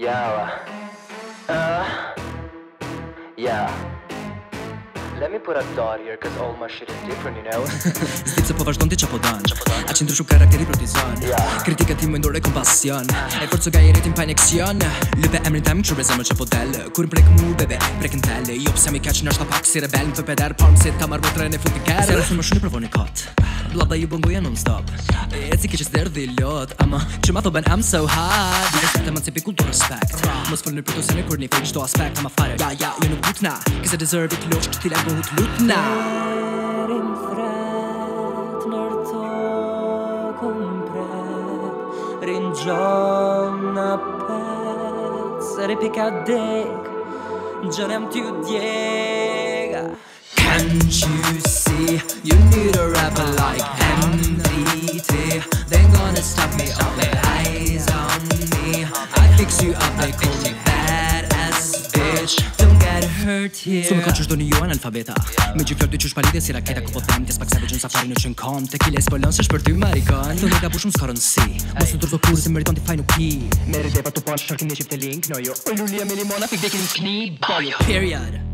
Yawa Uh Yeah Let me put a dot here cuz all my shit is different, you know. Ti të po vazhdon ti çapo po dan. A çin drushu karakteri për dizajn. Kritika ti më ndore kompasion. E për çoga i rritim paneksion. Lëve emrin tim çu rezëm çapo dal. Kur prek mu bebe, prek ndale. Jo pse më catch nështa pak si rebel, më të pedar pam se ta marr botrën e futi kare. Sa më shumë provoni kot. Bla bla ju bënguja non stop E si kishës derdi lot Ama që ma thoben I'm so hot Dhe se të më cipi kultur respect Mos fëllë në përtu se një kërni një fejnë qdo aspekt Ama fare Ja ja ju nuk butna Kise deserve it lush që t'ila gëhut lutna Erin thret nër to kumpre Rin gjon në pet Se ripika dek Gjënëm t'ju djega Can't you see You need a rapper like M.D.T They gonna stop me all their eyes on me I fix you up, they call me bad bitch Don't get hurt here Su me kanë qështë do një jo në alfabeta Me gjithë flërë të qëshë palidhe si raketa Ku po them tjes pak se vëgjën sa në qënë kom Te kile së bëllon se shë për ty marikon Thu me ka bushë më së karën si Mosë në tërëzo kurë se më rriton t'i fajnë u pi Mere dhe pa t'u panë shërkin në qip të link No jo Ullu lia me limona fik dhe kërë jo. Period